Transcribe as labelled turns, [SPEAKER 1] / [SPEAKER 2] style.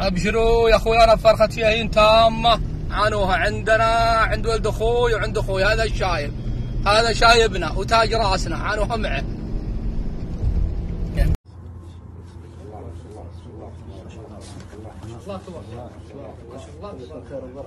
[SPEAKER 1] أبشروا يا أخوي أنا بفرخة ياهين تامة. عانوها عندنا عند ولد أخوي وعند أخوي. هذا الشايب هذا شايبنا وتاج راسنا. عانوها معه. الله اكبر الله اكبر